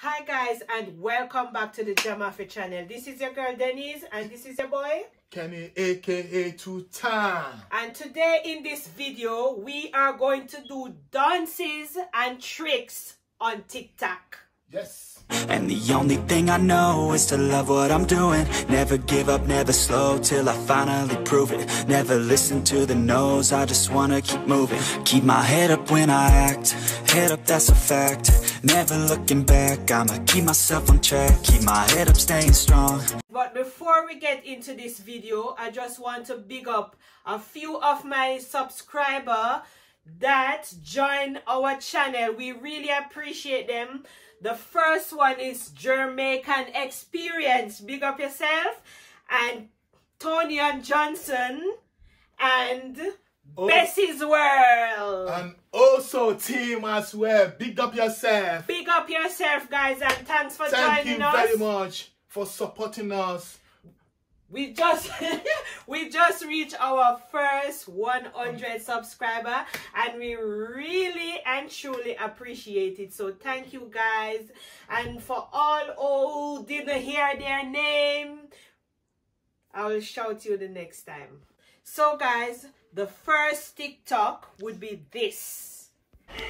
Hi guys and welcome back to the Jammaafri channel. This is your girl Denise and this is your boy Kenny aka Two Time. And today in this video we are going to do dances and tricks on TikTok. Yes. And the only thing I know is to love what I'm doing Never give up, never slow, till I finally prove it Never listen to the no's, I just wanna keep moving Keep my head up when I act, head up that's a fact Never looking back, I'ma keep myself on track Keep my head up, staying strong But before we get into this video, I just want to big up a few of my subscribers that join our channel. We really appreciate them. The first one is Jamaican Experience. Big up yourself. And Tony and Johnson. And oh. Bessie's World. And also team as well. Big up yourself. Big up yourself, guys. And thanks for Thank joining us. Thank you very much for supporting us we just we just reached our first 100 subscriber and we really and truly appreciate it so thank you guys and for all who didn't hear their name i will shout you the next time so guys the first tiktok would be this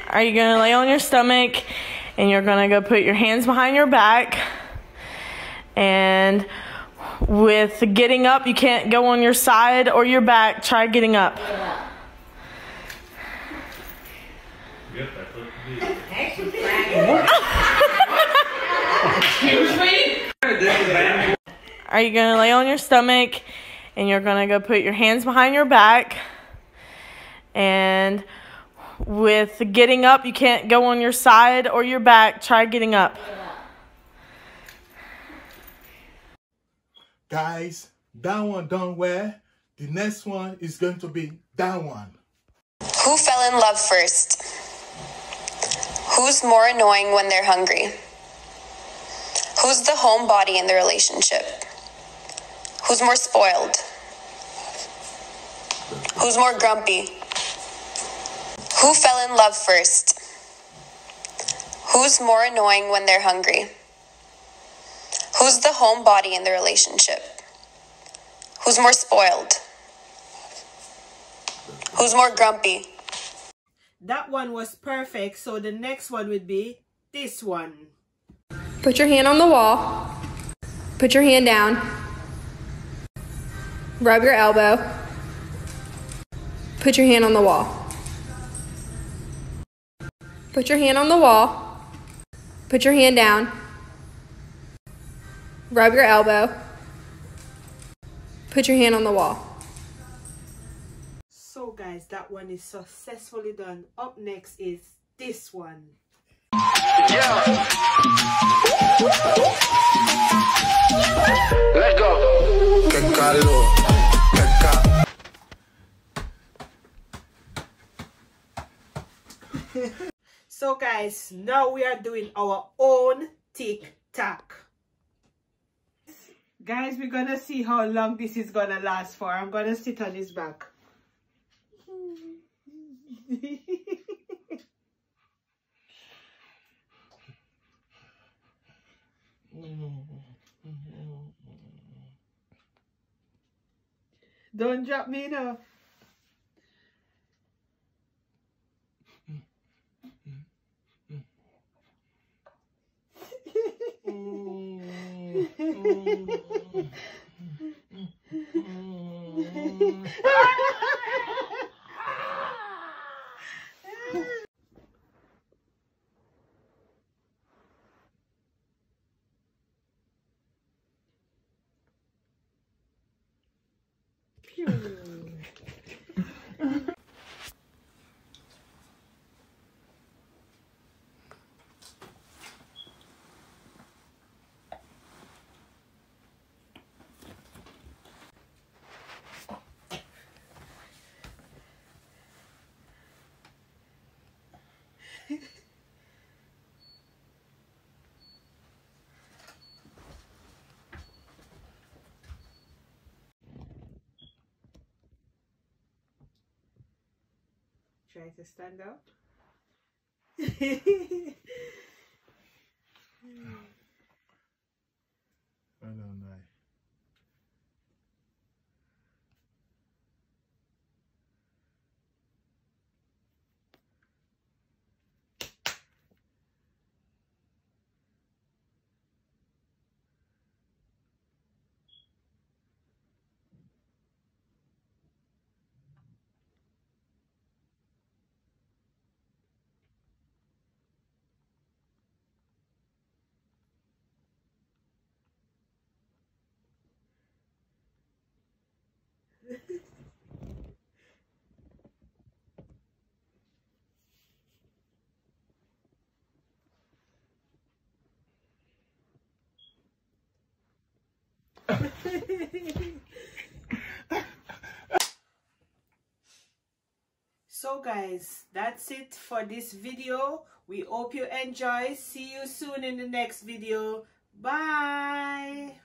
are you gonna lay on your stomach and you're gonna go put your hands behind your back and with getting up, you can't go on your side or your back. Try getting up. Are you going to lay on your stomach and you're going to go put your hands behind your back and with getting up, you can't go on your side or your back. Try getting up. Guys, that one done well. The next one is going to be that one. Who fell in love first? Who's more annoying when they're hungry? Who's the homebody in the relationship? Who's more spoiled? Who's more grumpy? Who fell in love first? Who's more annoying when they're hungry? Who's the homebody in the relationship? Who's more spoiled? Who's more grumpy? That one was perfect, so the next one would be this one. Put your hand on the wall. Put your hand down. Rub your elbow. Put your hand on the wall. Put your hand on the wall. Put your hand down. Rub your elbow. Put your hand on the wall. So guys, that one is successfully done. Up next is this one. Yeah. So guys, now we are doing our own TikTok. Guys, we're gonna see how long this is gonna last for. I'm gonna sit on his back. Don't drop me now. Try to stand up. So guys that's it for this video. We hope you enjoy. See you soon in the next video. Bye